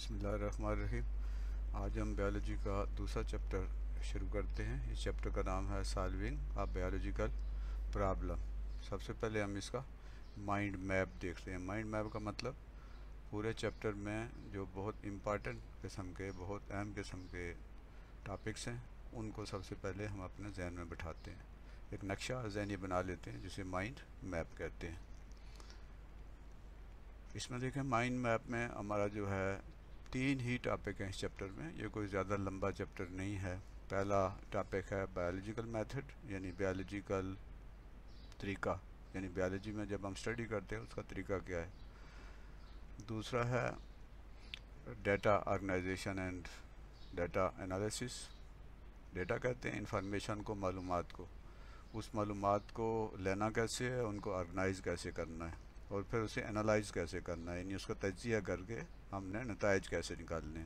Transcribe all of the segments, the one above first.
बसमीम आज हम बायोलॉजी का दूसरा चैप्टर शुरू करते हैं। इस चैप्टर का नाम है सॉल्विंग अ बायोलॉजिकल प्रॉब्लम सबसे पहले हम इसका माइंड मैप देखते हैं माइंड मैप का मतलब पूरे चैप्टर में जो बहुत इंपॉर्टेंट किस्म के, बहुत अहम किस्म के टॉपिक्स हैं, उनको सबसे पहले हम अपने जहन में बिठाते हैं। एक नक्शा जहनी बना लेते हैं, जिसे माइंड मैप कहते हैं। इसमें देखें माइंड मैप में हमारा जो है तीन ही टॉपिक हैं इस चैप्टर में। ये कोई ज़्यादा लंबा चैप्टर नहीं है। पहला टॉपिक है बायोलॉजिकल मेथड यानी बायोलॉजिकल तरीका, यानी बायोलॉजी में जब हम स्टडी करते हैं, उसका तरीका क्या है? दूसरा है data organisation and data analysis data कहते हैं इंफॉर्मेशन को मालूम को। उस मालूम को लेना कैसे है, उनको ऑर्गेनाइज कैसे करना है? और फिर उसे एनालाइज कैसे करना है? यानी उसका तजिया करके हमने नतज कैसे निकालने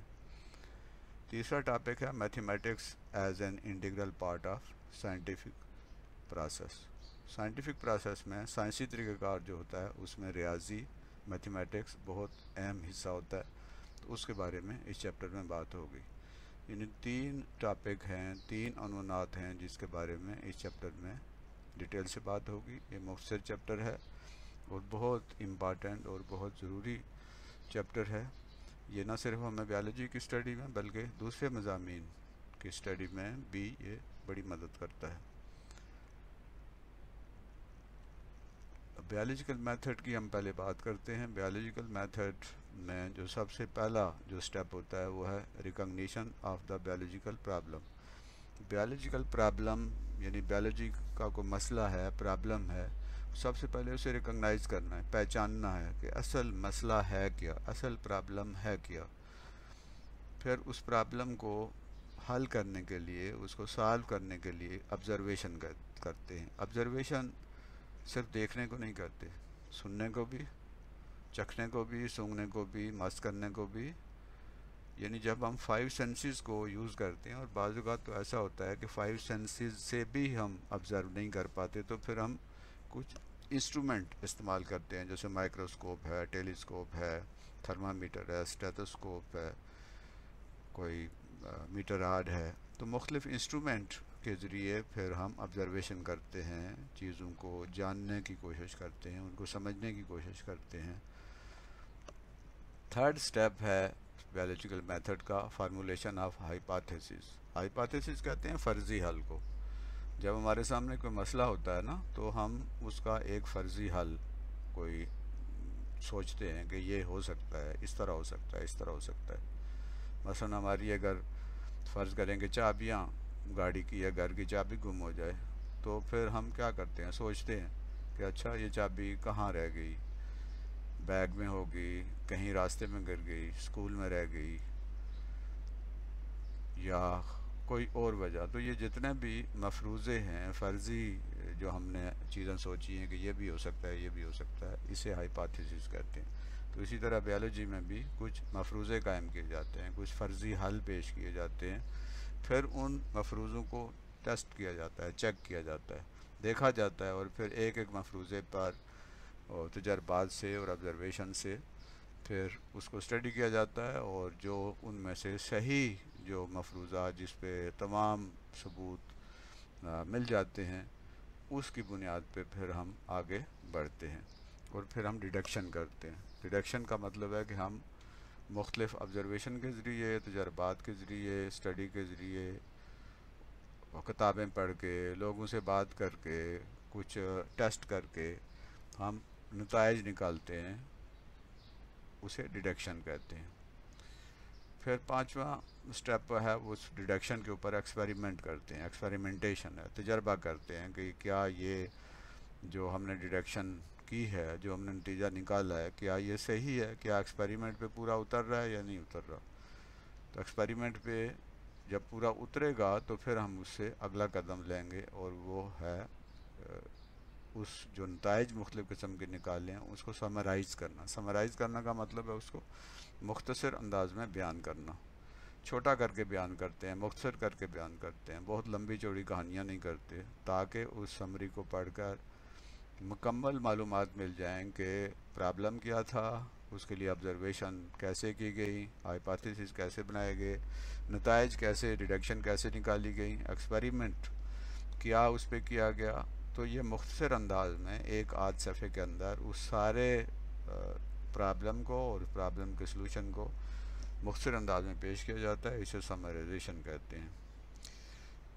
तीसरा टॉपिक है mathematics as an integral part of scientific process scientific process में साइंसी तरीक़ाकार जो होता है, उसमें रियाजी मैथमेटिक्स बहुत अहम हिस्सा होता है। तो उसके बारे में इस चैप्टर में बात होगी। यानी तीन टॉपिक हैं, तीन अनुनात हैं जिसके बारे में इस चैप्टर में डिटेल से बात होगी। ये मुख्तर चैप्टर है। और बहुत इंपॉर्टेंट और बहुत ज़रूरी चैप्टर है। ये ना सिर्फ़ हमें बायोलॉजी की स्टडी में, बल्कि दूसरे मजामी की स्टडी में भी ये बड़ी मदद करता है। बायोलॉजिकल मेथड की हम पहले बात करते हैं। बायोलॉजिकल मेथड में जो सबसे पहला जो स्टेप होता है, वो है recognition of the biological problem biological problem यानी बायोलॉजी का कोई मसला है प्रॉब्लम है सबसे पहले उसे रिकॉग्नाइज करना है पहचानना है कि असल मसला है क्या असल प्रॉब्लम है क्या। फिर उस प्रॉब्लम को हल करने के लिए उसको सॉल्व करने के लिए ऑब्ज़र्वेशन कर, करते हैं। ऑब्ज़र्वेशन सिर्फ़ देखने को नहीं करते सुनने को भी चखने को भी सूंघने को भी मस्त करने को भी। यानी जब हम फाइव सेंसेस को यूज़ करते हैं और बाज़ तो ऐसा होता है कि फाइव सेंसेस से भी हम ऑब्ज़र्व नहीं कर पाते तो फिर हम कुछ इंस्ट्रूमेंट इस्तेमाल करते हैं, जैसे माइक्रोस्कोप है टेलीस्कोप है थर्मामीटर है स्टेथोस्कोप है, कोई मीटर आड है। तो मुख्तलिफ़ इंस्ट्रूमेंट के ज़रिए फिर हम ऑब्ज़रवेशन करते हैं, चीज़ों को जानने की कोशिश करते हैं, उनको समझने की कोशिश करते हैं। थर्ड स्टेप है बायोलॉजिकल मेथड का फार्मूलेशन ऑफ़ हाइपाथेसिस हाइपाथेसिस कहते हैं फ़र्ज़ी हल को। जब हमारे सामने कोई मसला होता है ना तो हम उसका एक फ़र्ज़ी हल कोई सोचते हैं कि ये हो सकता है, इस तरह हो सकता है, इस तरह हो सकता है। मसलन हमारी अगर फ़र्ज़ करेंगे चाबियाँ गाड़ी की या घर की चाबी गुम हो जाए तो फिर हम क्या करते हैं? सोचते हैं कि अच्छा ये चाबी कहाँ रह गई? बैग में होगी कहीं रास्ते में गिर गई, स्कूल में रह गई, या कोई और वजह। तो ये जितने भी मफरूज़े हैं, फ़र्ज़ी जो हमने चीज़ें सोची हैं कि ये भी हो सकता है, ये भी हो सकता है, इसे हाइपाथेसिस कहते हैं। तो इसी तरह बायोलॉजी में भी कुछ मफरूज़े कायम किए जाते हैं, कुछ फ़र्ज़ी हल पेश किए जाते हैं। फिर उन मफरूज़ों को टेस्ट किया जाता है चेक किया जाता है, देखा जाता है और फिर एक एक मफरूज़े पर तजर्बात से और ऑब्ज़रवेशन से फिर उसको स्टडी किया जाता है और जो उनमें से सही जो मफरूज़ा जिस पे तमाम सबूत मिल जाते हैं, उसकी बुनियाद पे फिर हम आगे बढ़ते हैं और फिर हम डिडक्शन करते हैं। डिडक्शन का मतलब है कि हम मुख्तलिफ़ ऑब्ज़रवेशन के ज़रिए, तजर्बात के ज़रिए, स्टडी के ज़रिए किताबें पढ़ के, लोगों से बात करके, कुछ टेस्ट करके हम नतज निकालते हैं, उसे डिडक्शन कहते हैं। फिर पांचवा स्टेप है, उस डिडक्शन के ऊपर एक्सपेरिमेंट करते हैं एक्सपेरिमेंटेशन है, तजर्बा करते हैं कि क्या ये जो हमने डिडक्शन की है, जो हमने नतीजा निकाला है, क्या ये सही है, क्या एक्सपेरिमेंट पे पूरा उतर रहा है या नहीं उतर रहा। तो एक्सपेरिमेंट पे जब पूरा उतरेगा तो फिर हम उससे अगला कदम लेंगे और वो है उस जो नतज मुख्तु किस्म के निकाले हैं, उसको समराइज़ करना। समराइज़ करना का मतलब है उसको मुख्तर अंदाज में बयान करना। छोटा करके बयान करते हैं, मुख्तर करके बयान करते हैं, बहुत लंबी चौड़ी कहानियाँ नहीं करते, ताकि उस समरी को पढ़ कर मुकम्मल मालूम मिल जाएँ कि प्रॉब्लम क्या था, उसके लिए ऑब्जर्वेशन कैसे की गई हाइपोथेसिस कैसे बनाए गए नतज कैसे डिडक्शन कैसे निकाली गई एक्सपेरिमेंट क्या उस पर किया गया तो ये मुख्तर अंदाज में एक आध सफ़े के अंदर उस सारे प्रॉब्लम को और प्रॉब्लम के सलूशन को मुख्तर अंदाज में पेश किया जाता है, इसे समराइजेशन कहते हैं।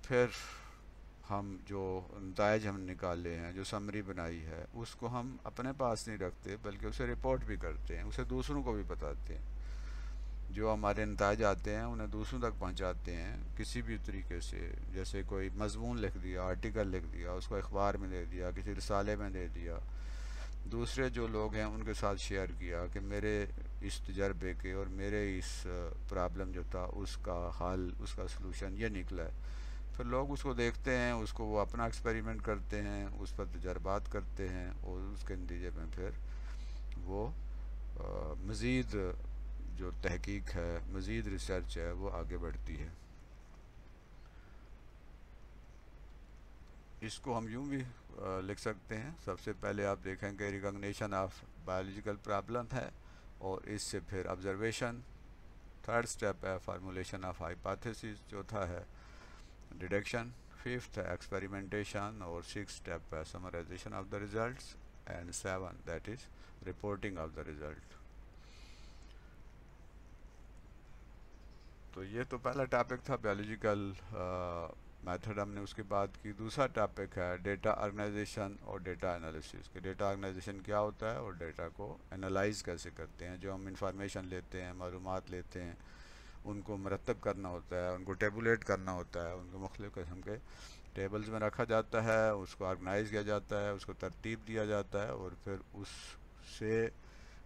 फिर हम जो नतज हम निकाले हैं, जो समरी बनाई है, उसको हम अपने पास नहीं रखते, बल्कि उसे रिपोर्ट भी करते हैं, उसे दूसरों को भी बताते हैं। जो हमारे नतज आते हैं, उन्हें दूसरों तक पहुंचाते हैं, किसी भी तरीके से। जैसे कोई मजमून लिख दिया, आर्टिकल लिख दिया, उसको अखबार में दे दिया, किसी रसाले में दे दिया दूसरे जो लोग हैं, उनके साथ शेयर किया कि मेरे इस तजर्बे के और मेरे इस प्रॉब्लम जो था, उसका हल, उसका सलूशन ये निकला है। फिर लोग उसको देखते हैं, उसको वो अपना एक्सपेरिमेंट करते हैं, उस पर तजर्बात करते हैं और उसके नतीजे में फिर वो मज़ीद जो तहकीक है, मज़ीद रिसर्च है, वो आगे बढ़ती है। इसको हम यूँ भी लिख सकते हैं। सबसे पहले आप देखेंगे रिकॉग्निशन ऑफ़ बायोलॉजिकल प्रॉब्लम है और इससे फिर ऑब्जर्वेशन थर्ड स्टेप है फार्मूलेशन ऑफ़ हाइपोथेसिस चौथा है डिडक्शन फिफ्थ है एक्सपेरिमेंटेशन और सिक्स स्टेप है summarisation of the result and seven that is reporting of the result तो ये तो पहला टॉपिक था बायोलॉजिकल मेथड हमने उसके बाद की दूसरा टॉपिक है डेटा ऑर्गेनाइजेशन और डेटा एनालिसिस के। डेटा ऑर्गेनाइजेशन क्या होता है और डेटा को एनालाइज कैसे करते हैं? जो हम इंफॉर्मेशन लेते हैं मालूम लेते हैं, उनको मरतब करना होता है, उनको टेबुलेट करना होता है, उनको मुख्तु किस्म के टेबल्स में रखा जाता है, उसको ऑर्गेनाइज़ किया जाता है, उसको तरतीब दिया जाता है और फिर उससे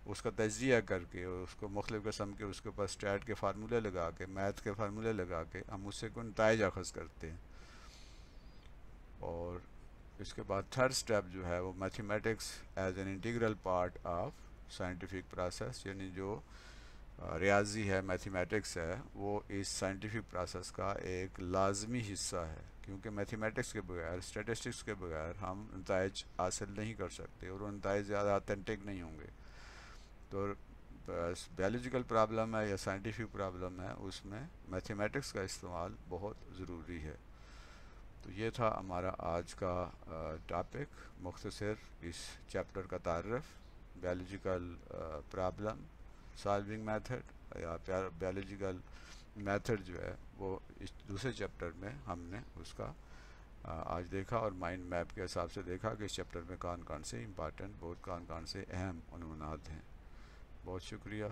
उसका तजिया करके, उसको मुख्तु कस्म के, उसके ऊपर स्टैट के फार्मूले लगा के मैथ के फार्मूले लगा के हम उससे कोई नतज अखज़ करते हैं। और इसके बाद थर्ड स्टेप जो है वो mathematics as an integral part of scientific process यानी जो रियाजी है मैथमेटिक्स है, वो इस साइंटिफिक प्रोसेस का एक लाजमी हिस्सा है। क्योंकि मैथमेटिक्स के बगैर स्टेटिस्टिक्स के बगैर हम नतज हासिल नहीं कर सकते और वो नतज ज़्यादा अथेंटिक नहीं होंगे। तो बायोलॉजिकल प्रॉब्लम है या साइंटिफिक प्रॉब्लम है, उसमें मैथमेटिक्स का इस्तेमाल बहुत ज़रूरी है। तो ये था हमारा आज का टॉपिक मुख्तसर इस चैप्टर का तारफ़ बायोलॉजिकल प्रॉब्लम सॉल्विंग मेथड या बायोलॉजिकल मेथड जो है, वो इस दूसरे चैप्टर में हमने उसका आज देखा और माइंड मैप के हिसाब से देखा कि इस चैप्टर में कौन कौन से इंपॉर्टेंट बहुत कौन कौन से अहम अनुमानात हैं। बहुत शुक्रिया।